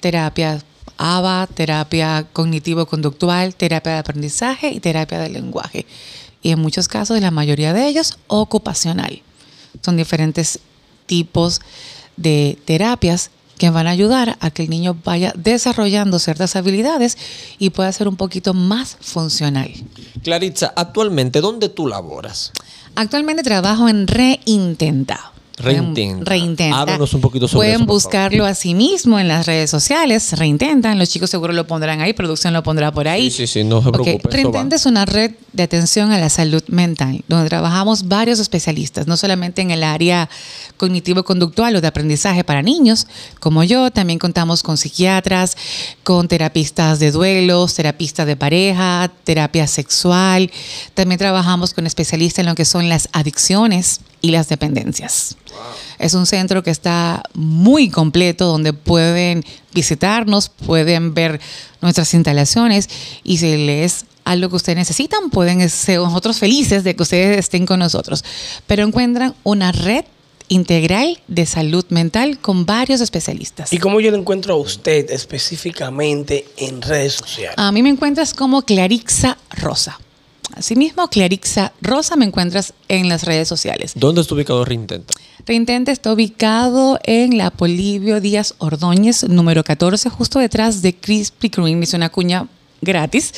Terapia ABA, terapia cognitivo-conductual, terapia de aprendizaje y terapia del lenguaje. Y en muchos casos, la mayoría de ellos, ocupacional. Son diferentes tipos de terapias que van a ayudar a que el niño vaya desarrollando ciertas habilidades y pueda ser un poquito más funcional. Claritza, actualmente, ¿dónde tú laboras? Actualmente trabajo en Reintenta. Reintenta. Reintenta. Háblanos un poquito sobre Pueden eso, buscarlo a sí mismo en las redes sociales. Reintentan. Los chicos seguro lo pondrán ahí. Producción lo pondrá por ahí. Sí, sí, sí, no se Ok, preocupe, eso Reintenta es una red de atención a la salud mental, donde trabajamos varios especialistas, no solamente en el área cognitivo-conductual o de aprendizaje para niños, como yo, también contamos con psiquiatras, con terapistas de duelos, terapistas de pareja, terapia sexual. También trabajamos con especialistas en lo que son las adicciones y las dependencias. Es un centro que está muy completo, donde pueden visitarnos, pueden ver nuestras instalaciones y si les algo que ustedes necesitan, pueden ser nosotros felices de que ustedes estén con nosotros. Pero encuentran una red integral de salud mental con varios especialistas. ¿Y cómo yo lo encuentro a usted específicamente en redes sociales? A mí me encuentras como Clarixa Rosa. Asimismo, Clarixa Rosa me encuentras en las redes sociales. ¿Dónde está ubicado Reintenta? Reintenta está ubicado en la Polibio Díaz Ordóñez, número 14, justo detrás de Krispy Kreme. Es una cuña gratis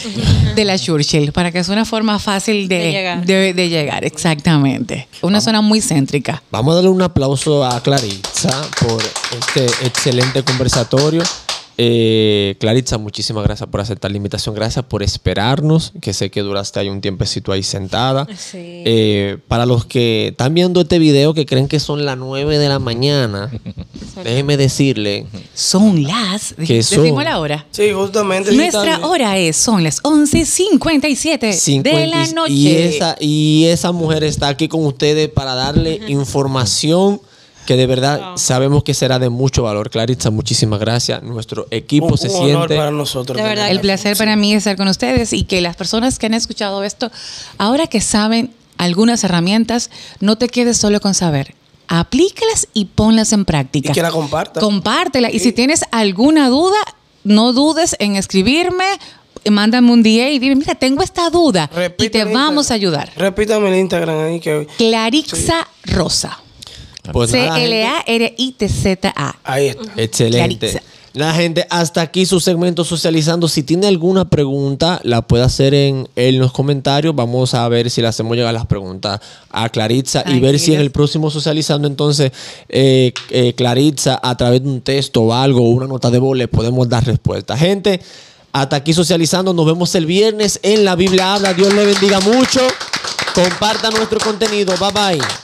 de la Churchill, para que sea una forma fácil de, De llegar. de- de llegar, exactamente. Una zona muy céntrica. Vamos a darle un aplauso a Claritza por este excelente conversatorio. Eh, Claritza, muchísimas gracias por aceptar la invitación. Gracias por esperarnos, que sé que duraste ahí un tiempecito ahí sentada. Sí. Eh, para los que están viendo este video que creen que son las 9 de la mañana, déjenme decirle Son las... ¿Qué son? Decimos la hora. Sí, justamente. sí, Nuestra hora es, son las 11.57 de 50 la noche. Y esa, y esa mujer está aquí con ustedes para darle información que de verdad sabemos que será de mucho valor. Claritza, muchísimas gracias. Nuestro equipo Un, se un honor siente. para nosotros. De verdad El placer para mí es estar con ustedes y que las personas que han escuchado esto, ahora que saben algunas herramientas, no te quedes solo con saber. Aplícalas y ponlas en práctica. Y que la comparta. Compártela. Y si tienes alguna duda, no dudes en escribirme, mándame un día y dime, mira, tengo esta duda y te vamos a ayudar. Repítame el Instagram ahí que. Clarixa Rosa. Pues. C-L-A-R-I-T-Z-A. Ahí está. Excelente. Claritza. La gente, hasta aquí su segmento socializando. Si tiene alguna pregunta, la puede hacer en, en los comentarios. Vamos a ver si le hacemos llegar las preguntas a Claritza y ver si en el próximo socializando, entonces, eh, eh, Claritza, a través de un texto o algo, o una nota de voz, le podemos dar respuesta. Gente, hasta aquí socializando. Nos vemos el viernes en la Biblia Habla. Dios le bendiga mucho. Comparta nuestro contenido. Bye bye.